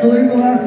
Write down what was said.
I believe the last